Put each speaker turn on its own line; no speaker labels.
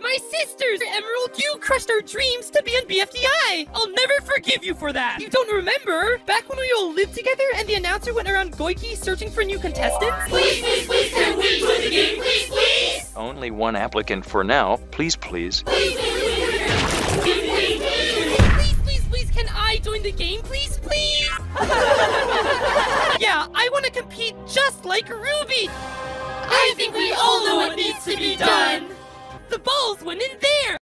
My sisters, Emerald, you crushed our dreams to be on BFDI. I'll never forgive you for that. You don't remember? Back when we all lived together and the announcer went around Goiky searching for new contestants?
Please, please, please, can we join the game? Please, please.
Only one applicant for now. Please, please.
Please, please, please.
Please, please, please, can I join the game? Please, please. yeah, I want to compete just like Ruby.
I think we all know what needs to be done.
Went in there.